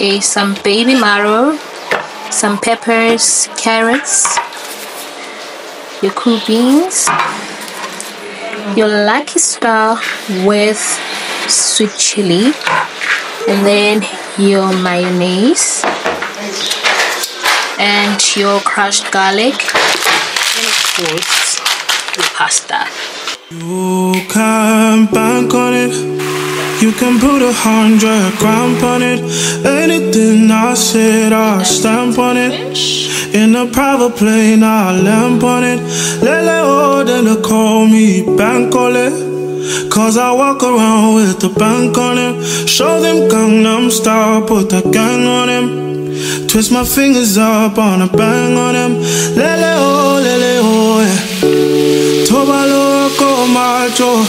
is some baby marrow, some peppers, carrots, your Koo beans, your lucky star with sweet chili, and then your mayonnaise and your crushed garlic and of course your pasta. You can bank on it you can put a hundred grand on it. Anything i said i stamp on it. In a private plane i lamp on it. Lele oh then they call me bank on it Cause I walk around with the bank on him Show them Gangnam Style, put the gang on him. Twist my fingers up on a bang on them. Lele oh, lele oh, yeah. Tobalo ko macho,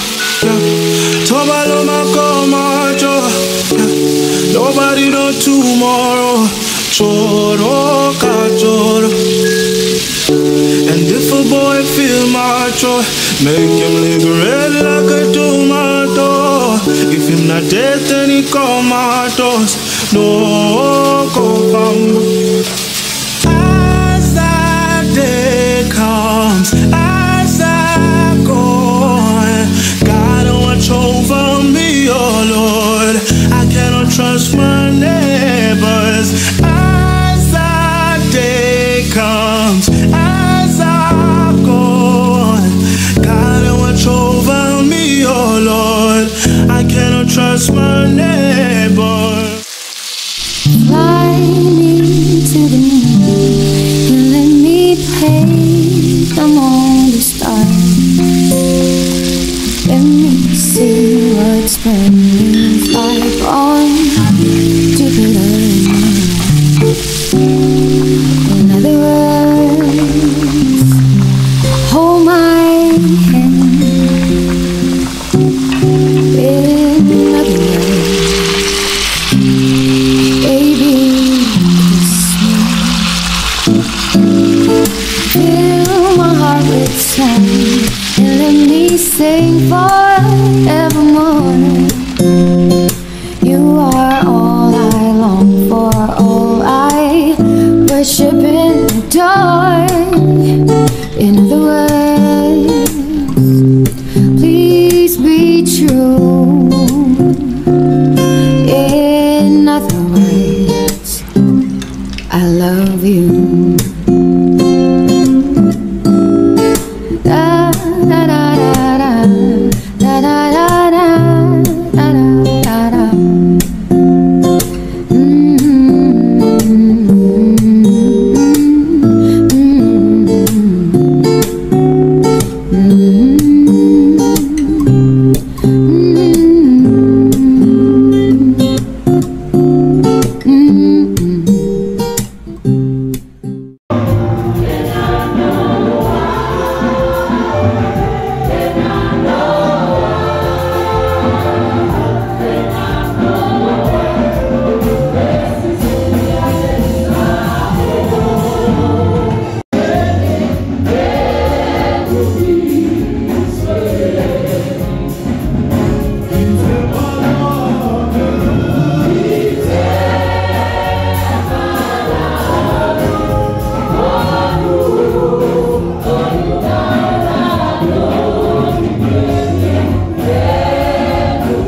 Tobalo ko macho, yeah. Nobody know tomorrow. Choro ka choro. And if a boy feel macho, make him lick red like a tomato. If him not dead, then he call my toes no suas mãos. fill my heart with sound and let me sing forevermore.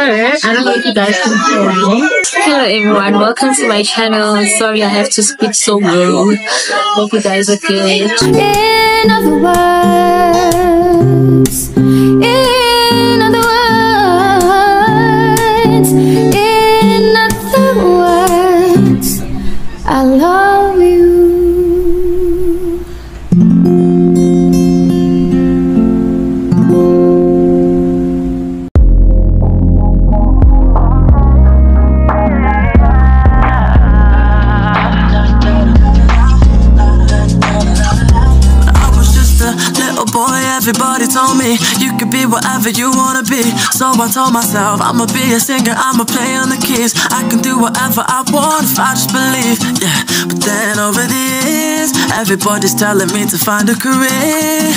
Hello everyone, welcome to my channel. Sorry I have to speak so low. Hope you guys are good. In other words, in other words, in other words, I love whatever you wanna be. So I told myself, I'ma be a singer, I'ma play on the keys. I can do whatever I want if I just believe. Yeah, but then over the years, everybody's telling me to find a career.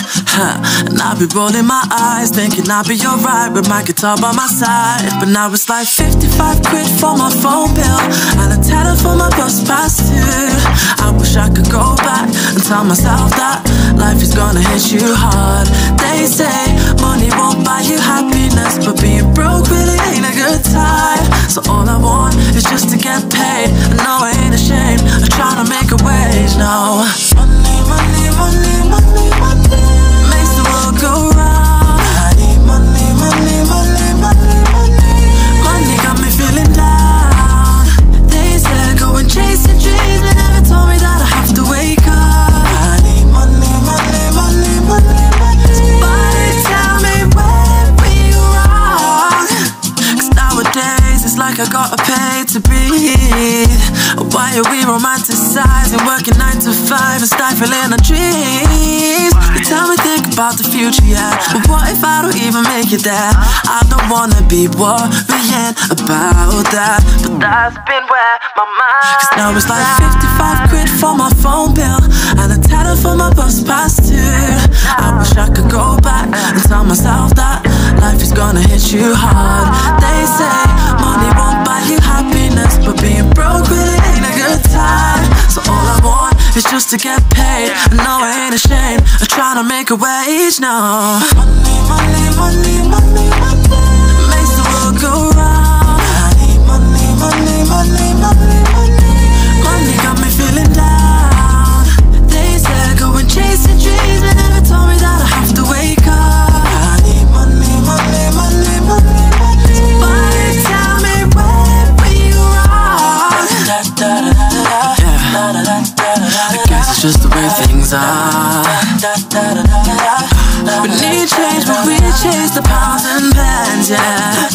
And I'll be rolling my eyes, thinking I'll be alright with my guitar by my side. But now it's like 55 quid for my phone bill, and a tenner for my bus pass too. I wish I could go back and tell myself that life is gonna hit you hard. They say money won't buy you happiness, but being broke really ain't a good time. So all I want is just to get paid. And no, I ain't ashamed of trying to make a wage. No, money, money, money, Are we romanticizing working nine to five and stifling our dreams? You tell me think about the future, yeah. But what if I don't even make it there? I don't wanna be worrying about that. But that's been where my mind. Cause now it's like 55 quid for my phone bill and a tenner for my bus pass too. I wish I could go back and tell myself that life is gonna hit you hard. I is just to get paid. And no, I ain't ashamed of trying to make a wage. No, Yeah.